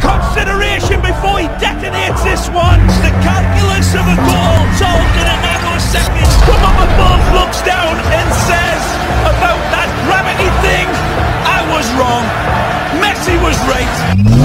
consideration before he detonates this one. The calculus of a goal solved in a nanosecond. Come up above, looks down and says about that gravity thing, I was wrong. Messi was right.